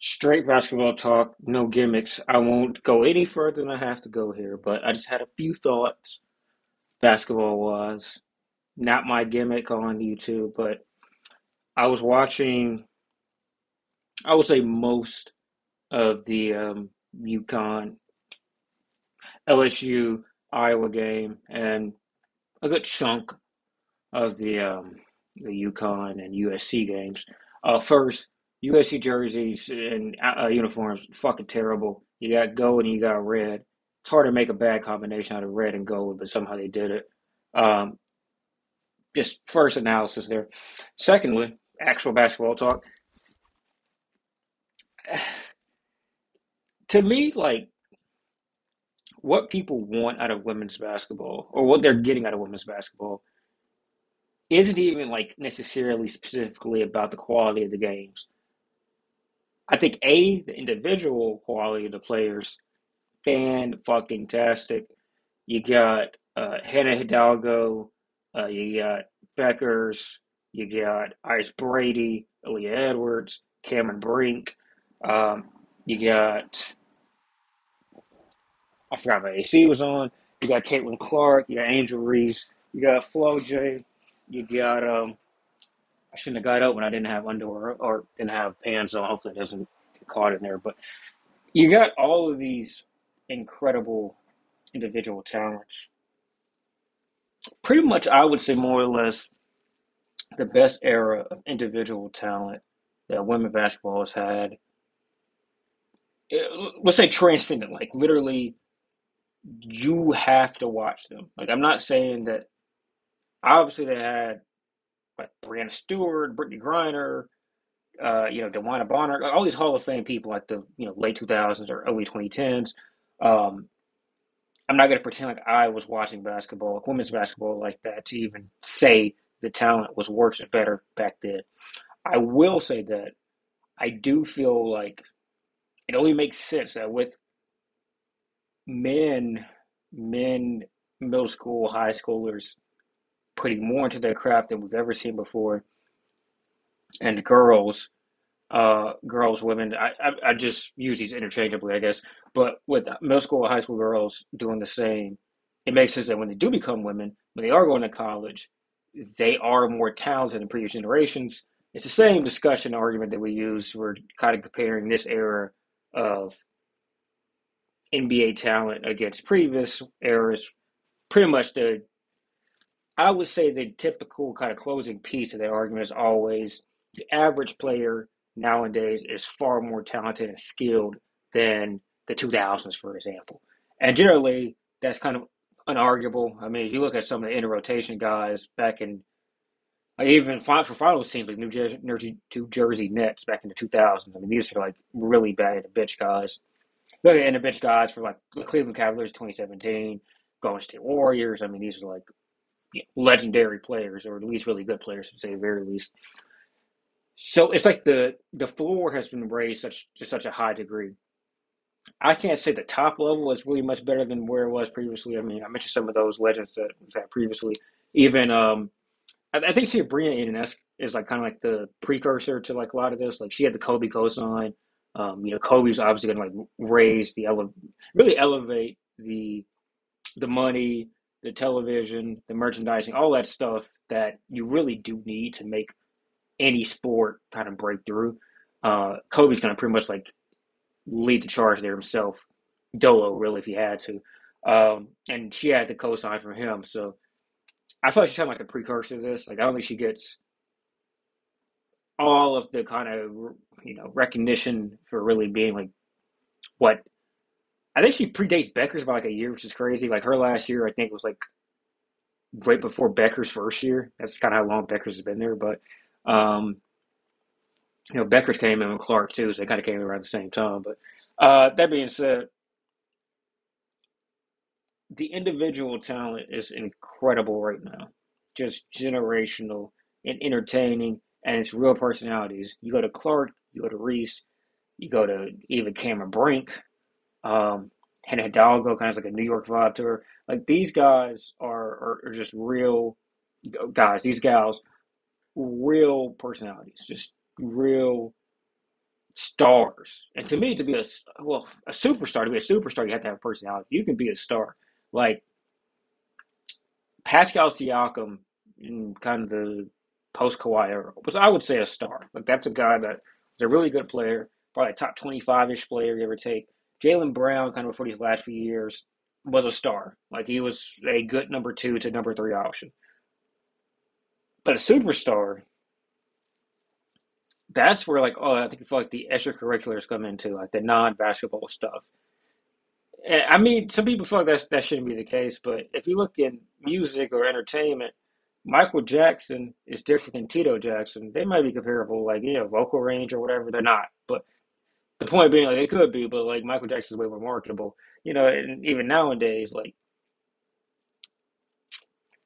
Straight basketball talk, no gimmicks. I won't go any further than I have to go here, but I just had a few thoughts basketball wise. Not my gimmick on YouTube, but I was watching, I would say most of the um, UConn LSU Iowa game and a good chunk of the um, the UConn and USC games. Uh, first, USC jerseys and uh, uniforms fucking terrible. You got gold and you got red. It's hard to make a bad combination out of red and gold, but somehow they did it. Um, just first analysis there. Secondly, actual basketball talk. to me, like what people want out of women's basketball or what they're getting out of women's basketball isn't even like necessarily specifically about the quality of the games. I think a the individual quality of the players, fan fucking tastic. You got uh, Hannah Hidalgo, uh, you got Bueckers, you got Ice Brady, Aaliyah Edwards, Cameron Brink, um, you got I forgot my AC was on. You got Caitlin Clark, you got Angel Reese, you got Flau'jae, you got um shouldn't have got out when I didn't have underwear or didn't have pants on. Hopefully it doesn't get caught in there. But you got all of these incredible individual talents. Pretty much, I would say more or less the best era of individual talent that women basketball has had. Eh, let's say transcendent, like literally, you have to watch them. Like I'm not saying that. Obviously, they had like Breanna Stewart, Brittney Griner, uh, you know, DeWanna Bonner, all these Hall of Fame people like the you know late 2000s or early 2010s. Um, I'm not going to pretend like I was watching basketball, like women's basketball like that to even say the talent was worse or better back then. I will say that I do feel like it only makes sense that with men, men, middle school, high schoolers putting more into their craft than we've ever seen before. And girls, uh, girls, women, I, I, I just use these interchangeably, I guess. But with middle school and high school girls doing the same, it makes sense that when they do become women, when they are going to college, they are more talented than previous generations. It's the same discussion argument that we use. We're kind of comparing this era of NBA talent against previous eras. Pretty much the I would say the typical kind of closing piece of that argument is always the average player nowadays is far more talented and skilled than the 2000s, for example. And generally, that's kind of unarguable. I mean, if you look at some of the inter rotation guys back in, even for finals teams like New Jersey, New Jersey Nets back in the 2000s, I mean, these are like really bad bench guys. Look at the bench guys for like the Cleveland Cavaliers 2017, Golden State Warriors. I mean, these are like legendary players, or at least really good players, to say the very least. So it's like the the floor has been raised such to such a high degree. I can't say the top level is really much better than where it was previously. I mean, I mentioned some of those legends that was had previously. Even um, I, I think Sabrina Ionescu is like kind of like the precursor to like a lot of this. Like she had the Kobe cosign. Um, you know, Kobe's obviously going to like raise the ele- really elevate the the money, the television, the merchandising, all that stuff that you really do need to make any sport kind of break through. Uh, Kobe's going to pretty much like lead the charge there himself. Dolo, really, if he had to. Um, and she had the cosign from him. So I thought she's kind of like a precursor to this. Like, I don't think she gets all of the kind of, you know, recognition for really being like what I think she predates Bueckers by like a year, which is crazy. Like her last year, I think was like right before Bueckers' first year. That's kind of how long Bueckers has been there. But um, you know, Bueckers came in with Clark too, so they kind of came around the same time. But uh, that being said, the individual talent is incredible right now, just generational and entertaining, and it's real personalities. You go to Clark, you go to Reese, you go to even Cameron Brink. Um, Hannah Hidalgo, kind of like a New York vibe to her. Like these guys are, are, are just real guys. These gals, real personalities, just real stars. And to me, to be a well, a superstar, to be a superstar, you have to have a personality. You can be a star. Like Pascal Siakam in kind of the post Kawhi era was, I would say, a star. Like that's a guy that was a really good player, probably a top twenty-five ish player, you ever take. Jaylen Brown, kind of before these last few years, was a star. Like he was a good number two to number three option. But a superstar, that's where like oh I think you feel like the extracurriculars come into like the non basketball stuff. And, I mean, some people feel like that's that shouldn't be the case, but if you look in music or entertainment, Michael Jackson is different than Tito Jackson. They might be comparable, like you know, vocal range or whatever. They're not, but the point being, like, it could be, but like Michael Jackson is way more marketable. You know, and even nowadays, like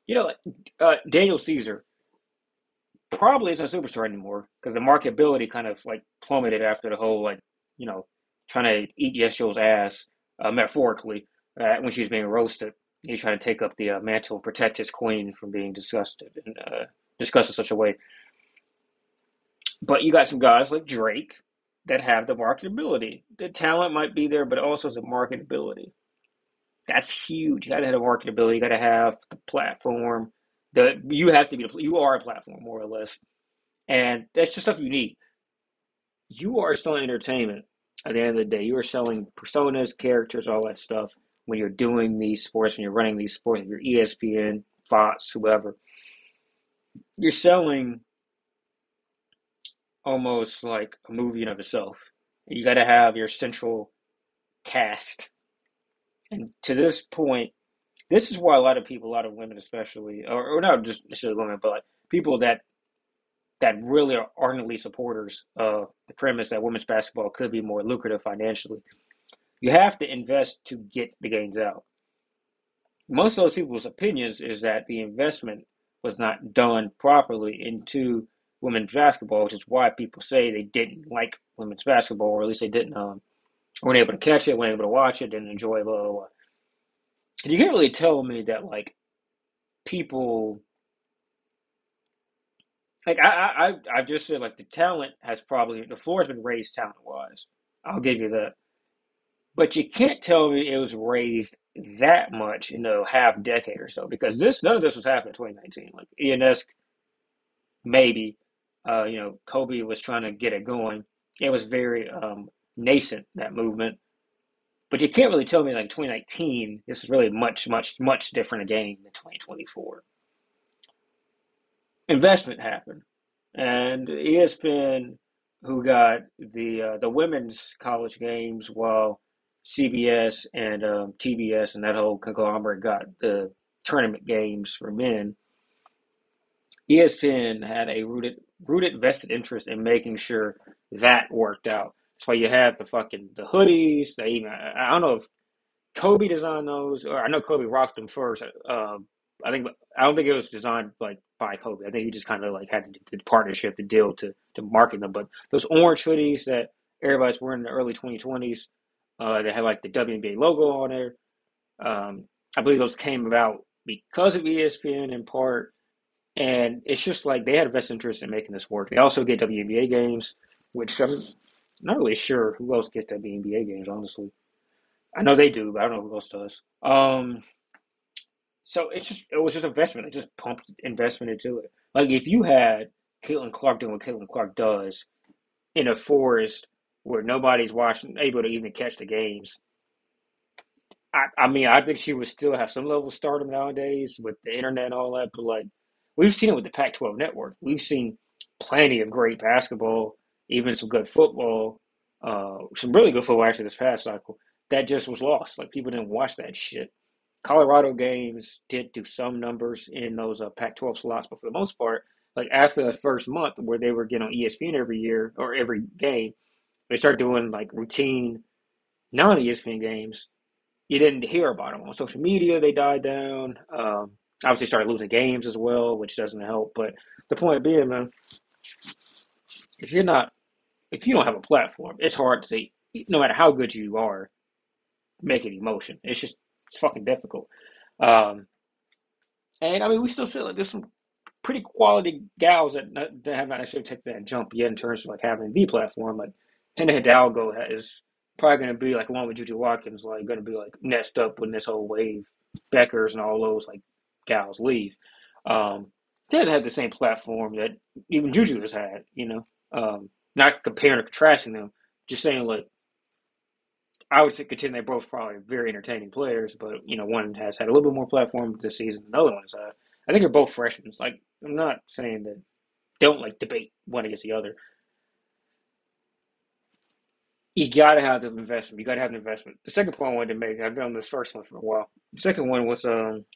you know, uh, Daniel Caesar probably isn't a superstar anymore because the marketability kind of like plummeted after the whole like you know trying to eat YesJulz's ass uh, metaphorically uh, when she's being roasted. He's trying to take up the uh, mantle and protect his queen from being disgusted and uh, discussed in such a way. But you got some guys like Drake that have the marketability. The talent might be there, but also the marketability. That's huge. You got to have the marketability. You got to have the platform the you have to be you are a platform more or less, and that's just stuff you need. You are selling entertainment at the end of the day. You are selling personas, characters, all that stuff when you're doing these sports, when you're running these sports, your ESPN, Fox, whoever. You're selling almost like a movie in of itself. You got to have your central cast. And to this point, this is why a lot of people, a lot of women especially, or, or not just necessarily women, but like people that that really are ardently supporters of the premise that women's basketball could be more lucrative financially. You have to invest to get the gains out. Most of those people's opinions is that the investment was not done properly into women's basketball, which is why people say they didn't like women's basketball, or at least they didn't um, weren't able to catch it, weren't able to watch it, didn't enjoy blah blah blah you can't really tell me that like people like I I I just said like the talent has probably the floor has been raised talent wise. I'll give you that. But you can't tell me it was raised that much in a half decade or so because this none of this was happening in 2019. Like ENS maybe uh, you know, Kobe was trying to get it going. It was very um, nascent that movement. But you can't really tell me like 2019, this is really much, much, much different a game than 2024. Investment happened, and ESPN, who got the uh, the women's college games, while CBS and um, TBS and that whole conglomerate got the tournament games for men. ESPN had a rooted rooted vested interest in making sure that worked out. That's why you have the fucking the hoodies. They even I don't know if Kobe designed those, or I know Kobe rocked them first. Um, I think I don't think it was designed like by Kobe. I think he just kind of like had the partnership, the deal to to market them. But those orange hoodies that everybody's wearing in the early 2020s, uh, they had like the WNBA logo on there. Um, I believe those came about because of ESPN in part, and it's just like they had a best interest in making this work. They also get WNBA games, which I'm not really sure who else gets that NBA games, honestly. I know they do, but I don't know who else does. Um, so it's just it was just investment. It just pumped investment into it. Like if you had Caitlin Clark doing what Caitlin Clark does in a forest where nobody's watching, able to even catch the games. I, I mean, I think she would still have some level of stardom nowadays with the internet and all that. But like, we've seen it with the Pac-12 network. We've seen plenty of great basketball even some good football, uh, some really good football actually this past cycle. That just was lost. Like people didn't watch that shit. Colorado games did do some numbers in those uh, Pac-12 slots, but for the most part, like after the first month where they were getting on ESPN every year or every game, they started doing like routine non-ESPN games. You didn't hear about them on social media. They died down. Um, obviously, started losing games as well, which doesn't help. But the point being, man, if you're not if you don't have a platform, it's hard to say, no matter how good you are, make an emotion. It's just, it's fucking difficult. Um, and I mean, we still feel like there's some pretty quality gals that, that have not necessarily taken that jump yet in terms of like having the platform. Like and Hidalgo is probably going to be like along with Juju Watkins, like going to be like next up when this whole wave, Bueckers and all those like gals leave. Um, Ted had the same platform that even Juju has had, you know. Um, not comparing or contrasting them, just saying like I would contend they're both probably very entertaining players, but you know one has had a little bit more platform this season than the other one has had. I think they're both freshmen. Like I'm not saying that don't like debate one against the other. You got to have the investment. You got to have the investment. The second point I wanted to make, I've been on this first one for a while. The second one was um,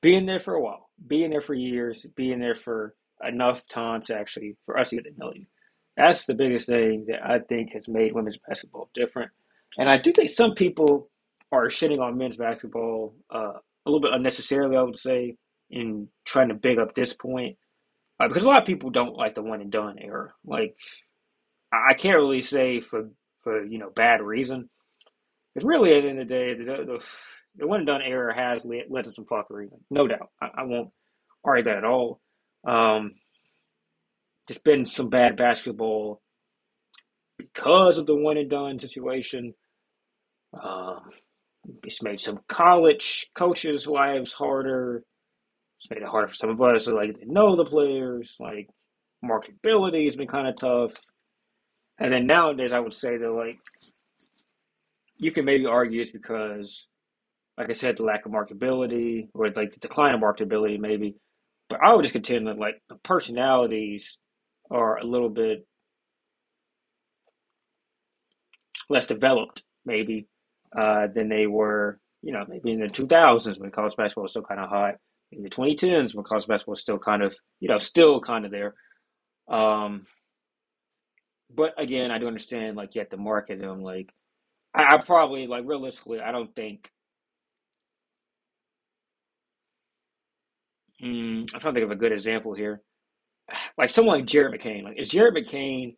being there for a while, being there for years, being there for enough time to actually for us to get to know you. That's the biggest thing that I think has made women's basketball different. And I do think some people are shitting on men's basketball uh, a little bit unnecessarily, I would say, in trying to big up this point. Uh, because a lot of people don't like the one and done era. Like, I can't really say for, for you know, bad reason. Because really, at the end of the day, the, the, the one and done era has led, led to some fuckery. No doubt. I, I won't argue that at all. Um, just been some bad basketball because of the one and done situation. Um, it's made some college coaches' lives harder. It's made it harder for some of us to like know the players. Like marketability has been kind of tough. And then nowadays, I would say that like you can maybe argue it's because, like I said, the lack of marketability or like the decline of marketability, maybe. But I would just contend that like the personalities are a little bit less developed, maybe, uh, than they were, you know, maybe in the 2000s when college basketball was still kind of hot, in the 2010s when college basketball was still kind of, you know, still kind of there. Um, but again, I do understand, like, you have to market them. Like, I, I probably, like, realistically, I don't think. Hmm, I'm trying to think of a good example here like someone like Jared McCain. Like, is Jared McCain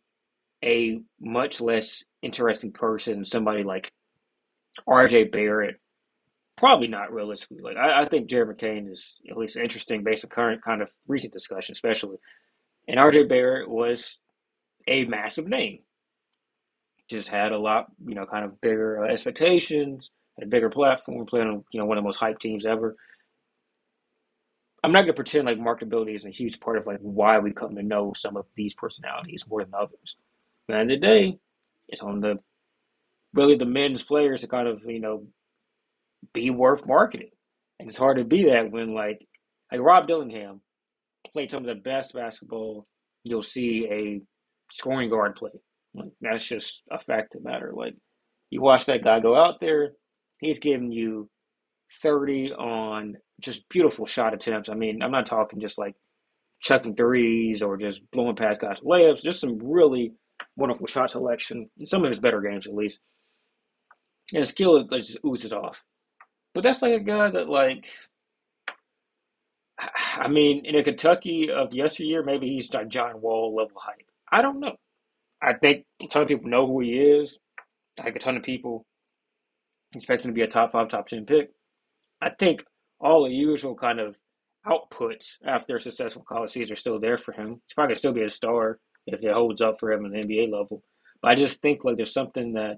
a much less interesting person than somebody like R.J. Barrett? Probably not realistically. Like, I, I think Jared McCain is at least interesting based on current kind of recent discussion, especially. And R.J. Barrett was a massive name. Just had a lot, you know, kind of bigger uh, expectations, had a bigger platform, playing on, you know, one of the most hyped teams ever. I'm not gonna pretend like marketability is a huge part of like why we come to know some of these personalities more than others. But at the end of the day, it's on the really the men's players to kind of you know be worth marketing, and it's hard to be that when like like Rob Dillingham played some of the best basketball you'll see a scoring guard play. Like, that's just a fact of the matter. Like you watch that guy go out there, he's giving you 30 on just beautiful shot attempts. I mean, I'm not talking just like chucking threes or just blowing past guys layups, just some really wonderful shot selection some of his better games at least. And his skill just oozes off. But that's like a guy that like I mean, in a Kentucky of yesteryear, maybe he's like John Wall level hype. I don't know. I think a ton of people know who he is. Like a ton of people expect him to be a top five, top ten pick. I think all the usual kind of outputs after a successful college season are still there for him. He's probably still be a star if it holds up for him at the NBA level. But I just think like there's something that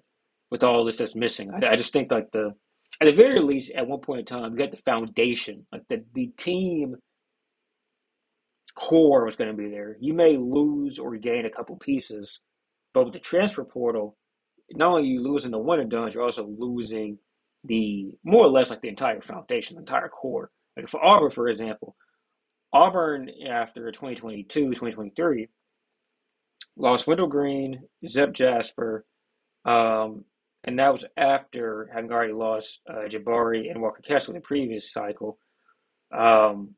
with all this that's missing. I, I just think like the at the very least at one point in time you got the foundation, like the the team core was going to be there. You may lose or gain a couple pieces, but with the transfer portal, not only you losing the one and done, you're also losing the more or less like the entire foundation, the entire core. Like for Auburn, for example, Auburn after 2022, 2023 lost Wendell Green, Zep Jasper, um, and that was after having already lost uh, Jabari and Walker Kessler in the previous cycle. Um,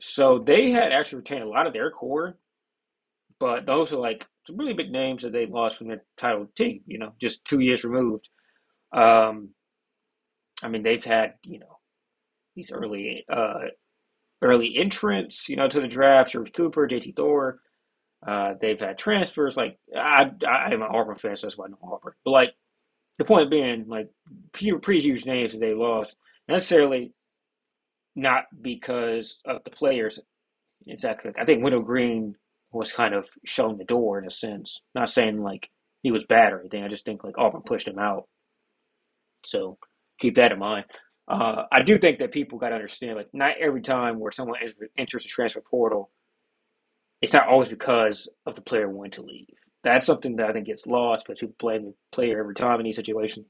so they had actually retained a lot of their core, but those are like really big names that they lost from their title team. You know, just two years removed. Um, I mean, they've had you know these early uh, early entrants, you know, to the draft. Sharife Cooper, JT Thor. Uh, they've had transfers. Like I, I am an Auburn fan, so that's why I know Auburn. But like the point being, like pretty, pretty huge names that they lost, necessarily not because of the players. Exactly. I think Wendell Green was kind of shown the door in a sense. Not saying like he was bad or anything. I just think like Auburn pushed him out. So keep that in mind. Uh, I do think that people got to understand like not every time where someone enters the transfer portal, it's not always because of the player wanting to leave. That's something that I think gets lost because people blame the player every time in these situations.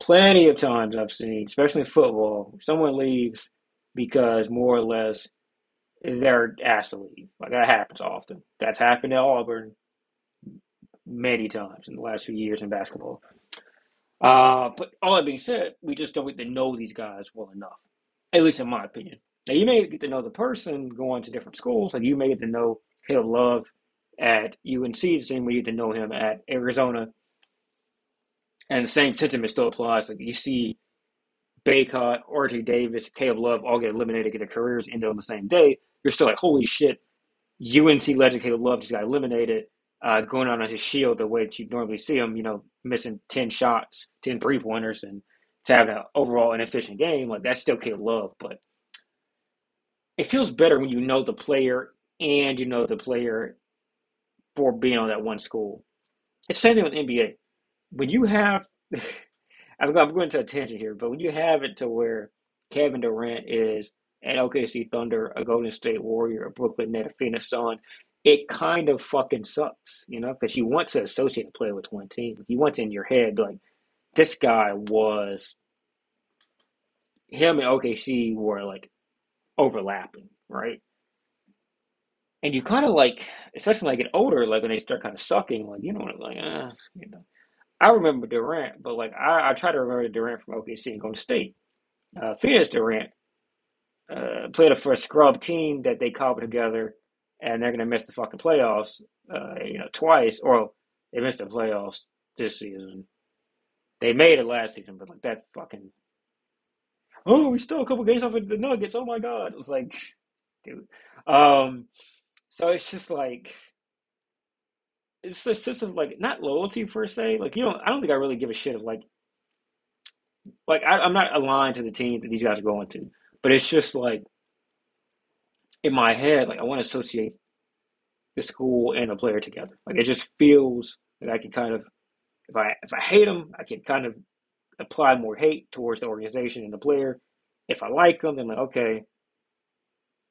Plenty of times I've seen, especially in football, someone leaves because more or less they're asked to leave. Like that happens often. That's happened at Auburn many times in the last few years in basketball. Uh, but all that being said, we just don't get to know these guys well enough, at least in my opinion. Now, you may get to know the person going to different schools, like you may get to know Caleb Love at UNC the same way you get to know him at Arizona. And the same sentiment still applies. Like you see Bacot, RJ Davis, Caleb Love all get eliminated, get their careers ended on the same day. You're still like, holy shit, UNC legend Caleb Love just got eliminated uh, going on his shield the way that you normally see him, you know, missing 10 shots, 10 three pointers, and to have an overall inefficient game, like that's still Caleb Love. But it feels better when you know the player and you know the player for being on that one school. It's the same thing with NBA. When you have, I'm going to a tangent here, but when you have it to where Kevin Durant is an OKC Thunder, a Golden State Warrior, a Brooklyn Net, a Phoenix Sun, it kind of fucking sucks, you know, because you want to associate a player with one team. You want to in your head like this guy was him and OKC were like overlapping, right? And you kind of like, especially I get older, like when they start kind of sucking, like you know, like uh, you know. I remember Durant, but like I, I try to remember Durant from OKC and Golden State. Uh, Phoenix Durant uh, played for a scrub team that they cobbled together and they're going to miss the fucking playoffs, uh, you know, twice. Or they missed the playoffs this season. They made it last season, but like that fucking. Oh, we still a couple games off of the Nuggets. Oh my god! It was like, dude. Um, so it's just like, it's a system of like not loyalty per se. Like you don't, I don't think I really give a shit of like, like I, I'm not aligned to the team that these guys are going to, but it's just like in my head, like I want to associate the school and the player together. Like it just feels that I can kind of, if I if I hate them, I can kind of apply more hate towards the organization and the player. If I like them, then like okay,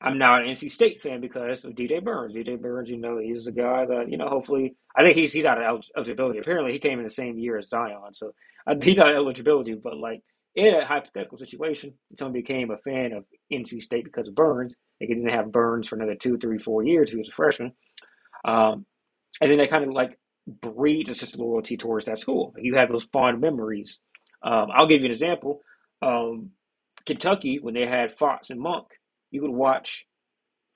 I'm now an NC State fan because of DJ Burns. DJ Burns, you know, he's a guy that you know. Hopefully, I think he's he's out of eligibility. Apparently, he came in the same year as Zion, so uh, he's out of eligibility. But like in a hypothetical situation, someone became a fan of NC State because of Burns. They didn't have Burns for another two, three, four years. He was a freshman. Um, and then they kind of like breed of loyalty towards that school. You have those fond memories. Um, I'll give you an example. Um, Kentucky, when they had Fox and Monk, you would watch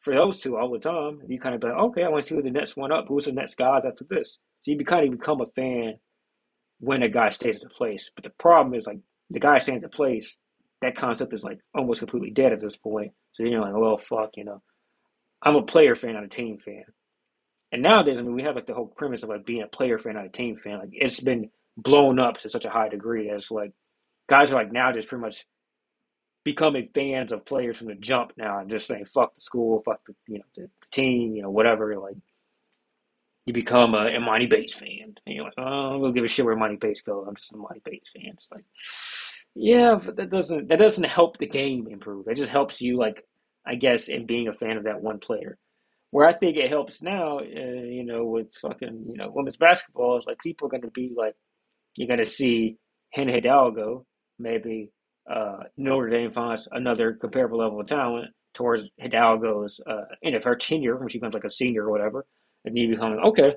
for those two all the time. And you kind of be like, okay, I want to see who the next one up. Who's the next guys after this? So you kind of become a fan when a guy stays at the place. But the problem is like the guy staying at the place that concept is like almost completely dead at this point. So you're like, well, fuck, you know, I'm a player fan, not a team fan. And nowadays, I mean, we have like the whole premise of like being a player fan, not a team fan. Like it's been blown up to such a high degree as like guys are like now just pretty much becoming fans of players from the jump now and just saying fuck the school, fuck the you know the team, you know whatever. Like you become a Emoni Bates fan, and you're like, oh, we'll give a shit where Emoni Bates goes. I'm just an Emoni Bates fan. It's like yeah, but that doesn't that doesn't help the game improve. It just helps you, like I guess, in being a fan of that one player. Where I think it helps now, uh, you know, with fucking you know women's basketball is like people are going to be like, you're going to see Hen Hidalgo, maybe uh, Notre Dame finds another comparable level of talent towards Hidalgo's uh, end of her tenure when she becomes like a senior or whatever, and you become okay,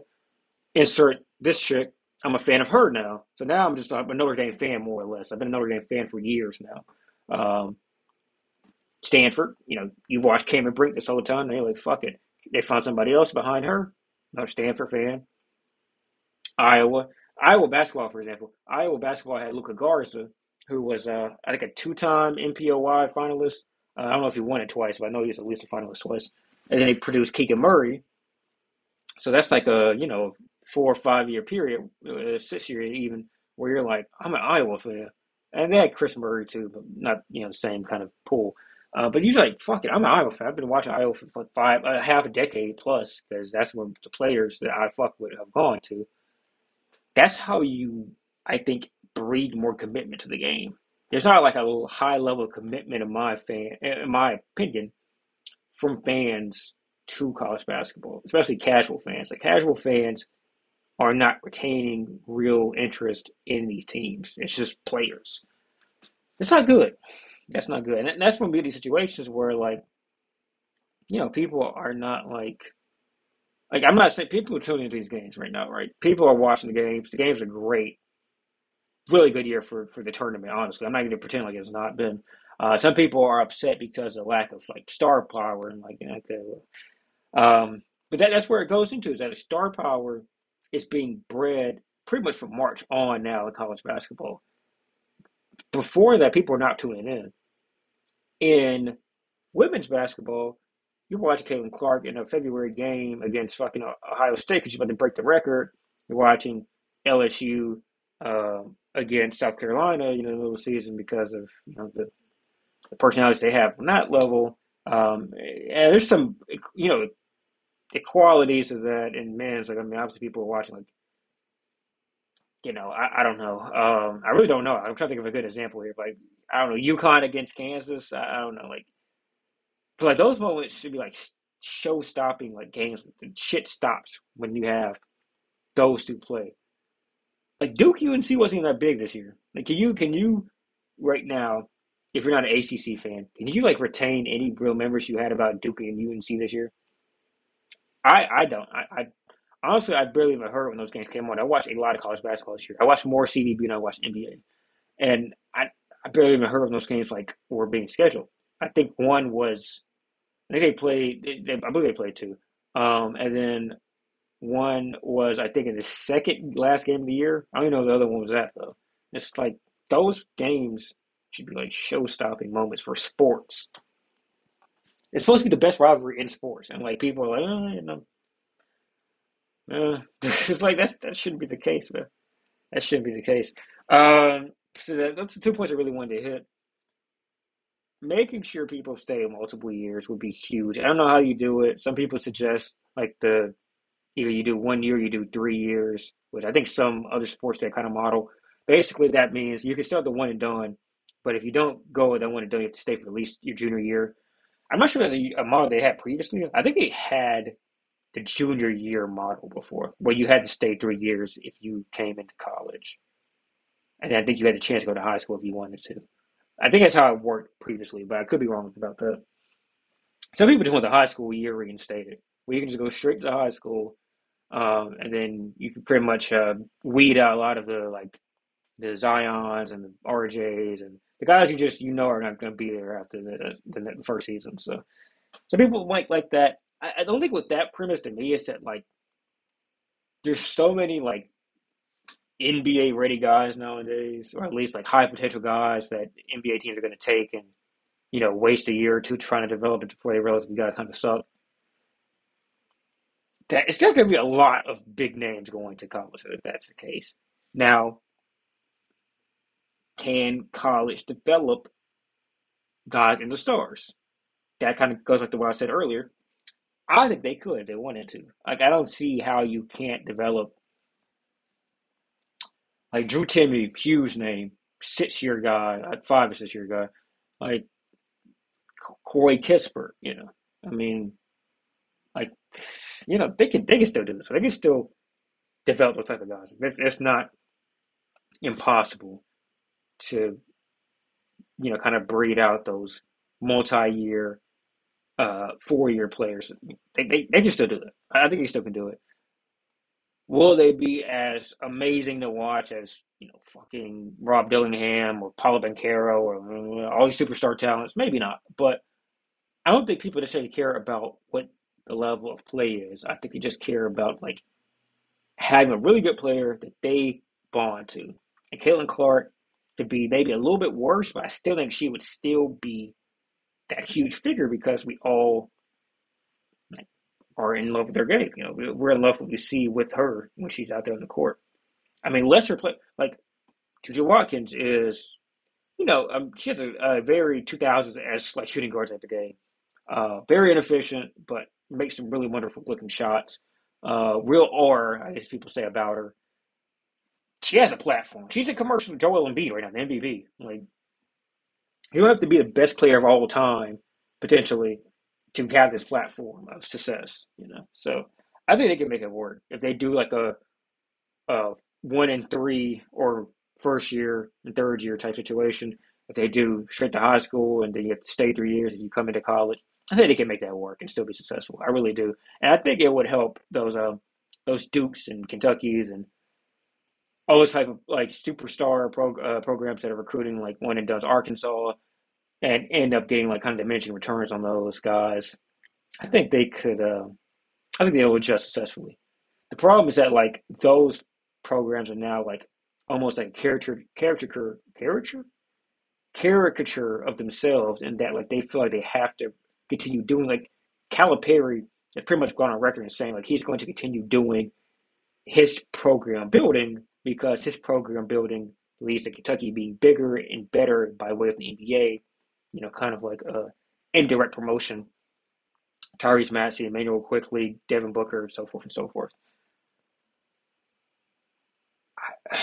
insert this chick I'm a fan of her now. So now I'm just I'm a Notre Dame fan more or less. I've been a Notre Dame fan for years now. Um, Stanford, you know, you've watched Cameron Brink this whole time. They're like, fuck it. They found somebody else behind her. Another Stanford fan. Iowa. Iowa basketball, for example. Iowa basketball had Luka Garza, who was, uh, I think, a two time NPOY finalist. Uh, I don't know if he won it twice, but I know he was at least a finalist twice. And then he produced Keegan Murray. So that's like a, you know, four or five year period, uh, six year even, where you're like, I'm an Iowa fan. And they had Kris Murray too, but not, you know, the same kind of pool. Uh, but usually, like, fuck it, I'm an Iowa fan. I've been watching Iowa for five, uh, half a decade plus because that's when the players that I fuck with have gone to. That's how you, I think, breed more commitment to the game. There's not like a high level of commitment in my fan, in my opinion, from fans to college basketball, especially casual fans. Like casual fans are not retaining real interest in these teams. It's just players. It's not good. That's not good. And that's going to be these situations where, like, you know, people are not like, like I'm not saying people are tuning into these games right now, right? People are watching the games. The games are great. Really good year for for the tournament. Honestly, I'm not going to pretend like it's not been. Uh, some people are upset because of lack of like star power and like you okay, um, but that, that's where it goes into is that star power is being bred pretty much from March on now in college basketball. Before that, people are not tuning in. In women's basketball, you're watching Caitlin Clark in a February game against fucking Ohio State because she's about to break the record. You're watching LSU um, against South Carolina, you know, in the middle of the season because of you know the, the personalities they have on that level. Um, and there's some, you know, the qualities of that in men's. Like I mean, obviously people are watching like you know, I, I don't know. Um, I really don't know. I'm trying to think of a good example here. Like, I don't know, UConn against Kansas. I, I don't know. Like, like those moments should be like show stopping, like games. Shit stops when you have those two play. Like Duke UNC wasn't even that big this year. Like, can you can you right now, if you're not an ACC fan, can you like retain any real memories you had about Duke and UNC this year? I I don't. I, I honestly, I barely even heard when those games came on. I watched a lot of college basketball this year. I watched more CBB than I watched NBA, and I, I barely even heard of those games like were being scheduled. I think one was, I think they played. They, I believe they played two, um, and then one was I think in the second last game of the year. I don't even know the other one was that though. It's like those games should be like show-stopping moments for sports. It's supposed to be the best rivalry in sports, and like people are like, oh, you know, uh, it's like that's that shouldn't be the case, man. That shouldn't be the case. Um, so that, that's the two points I really wanted to hit. Making sure people stay multiple years would be huge. I don't know how you do it. Some people suggest like the either you do one year, you do three years, which I think some other sports that kind of model. Basically, that means you can still the one and done, but if you don't go with that one and done, you have to stay for at least your junior year. I'm not sure that's a, a model they had previously. I think they had the junior year model before, where you had to stay three years if you came into college. And I think you had a chance to go to high school if you wanted to. I think that's how it worked previously, but I could be wrong about that. Some people just want the high school year reinstated, where you can just go straight to the high school, um, and then you can pretty much uh, weed out a lot of the like the Zions and the RJs and the guys you just you know are not going to be there after the, uh, the, the first season. So, some people might like that. I, I don't think with that premise to me is that like there's so many like NBA ready guys nowadays, or at least like high potential guys that NBA teams are going to take and you know waste a year or two trying to develop it before they realize the guy kind of suck. That it's going to be a lot of big names going to college if that's the case. Now, can college develop guys into stars? That kind of goes back to what I said earlier. I think they could if they wanted to. Like I don't see how you can't develop like Drew Timme, huge name, six year guy, five or six year guy, like Corey Kispert, you know. I mean, like, you know, they can they can still do this. They can still develop those type of guys. It's it's not impossible to, you know, kind of breed out those multi year uh, four year players. They, they, they can still do it. I think they still can do it. Will they be as amazing to watch as you know fucking Rob Dillingham or Paolo Banchero or uh, all these superstar talents? Maybe not, but I don't think people necessarily care about what the level of play is. I think they just care about like having a really good player that they bond to. And Caitlin Clark to be maybe a little bit worse, but I still think she would still be that huge figure because we all are in love with their game. You know, we're in love with what we see with her when she's out there on the court. I mean, lesser play like JuJu Watkins is you know, um, she has a, a very 2000s as like shooting guard type of game. Uh, very inefficient, but makes some really wonderful looking shots. Uh, real R, I guess people say about her. She has a platform. She's a commercial Joel Embiid right now, the MVP. Like, you don't have to be the best player of all time, potentially, to have this platform of success. You know, so I think they can make it work if they do like a, a one and three or first year and third year type situation. If they do straight to high school and then you have to stay three years and you come into college, I think they can make that work and still be successful. I really do, and I think it would help those uh, those Dukes and Kentuckies and all those type of like superstar pro, uh, programs that are recruiting like one and does Arkansas and end up getting like kind of diminishing returns on those guys. I think they could. Uh, I think they will adjust successfully. The problem is that like those programs are now like almost like caricature, caricature, caricature, caricature of themselves, and that like they feel like they have to continue doing. Like Calipari has pretty much gone on record and saying like he's going to continue doing his program building because his program building leads to Kentucky being bigger and better by way of the NBA. You know, kind of like a indirect promotion. Tyrese Maxey, Immanuel Quickley, Devin Booker, so forth and so forth.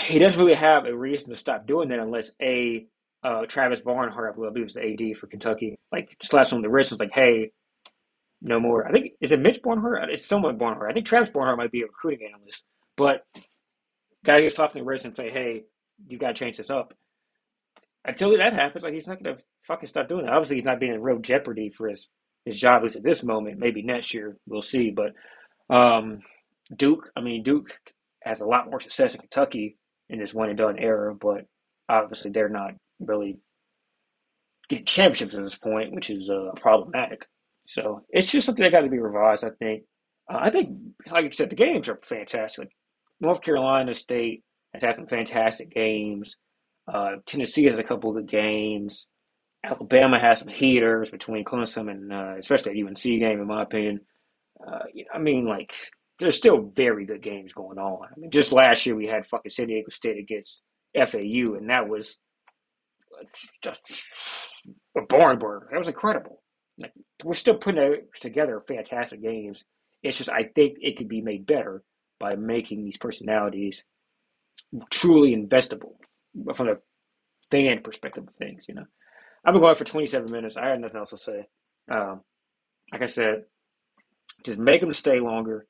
He doesn't really have a reason to stop doing that unless a uh, Travis Barnhart, I believe was the AD for Kentucky, like slaps him on the wrist and was like, "Hey, no more." I think is it Mitch Barnhart? It's someone Barnhart. I think Travis Barnhart might be a recruiting analyst, but guy slapped on the wrist and say, "Hey, you got to change this up." Until that happens, like he's not gonna fucking stop doing it. Obviously, he's not being in real jeopardy for his his job at least at this moment. Maybe next year we'll see. But um, Duke, I mean, Duke has a lot more success in Kentucky in this one and done era, but obviously they're not really getting championships at this point, which is uh, problematic. So it's just something that got to be revised. I think. Uh, I think, like you said, the games are fantastic. North Carolina State has had some fantastic games. Uh, Tennessee has a couple of good games. Alabama has some heaters between Clemson and uh, especially a UNC game, in my opinion. Uh, I mean, like there's still very good games going on. I mean, just last year we had fucking San Diego State against FAU, and that was just a barn burner. That was incredible. Like, we're still putting together fantastic games. It's just I think it could be made better by making these personalities truly investable from a fan perspective of things. You know, I've been going for 27 minutes. I had nothing else to say. Um, like I said, just make them stay longer.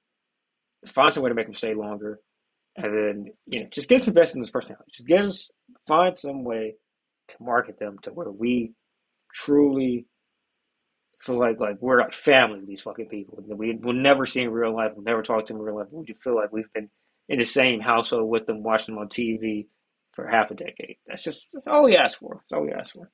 Find some way to make them stay longer, and then you know, just get us invested in this personality. Just get us find some way to market them to where we truly feel like like we're like family with these fucking people. We will never see in real life. We'll never talk to them in real life. We just feel like we've been in the same household with them, watching them on TV for half a decade. That's just that's all we ask for. That's all we ask for.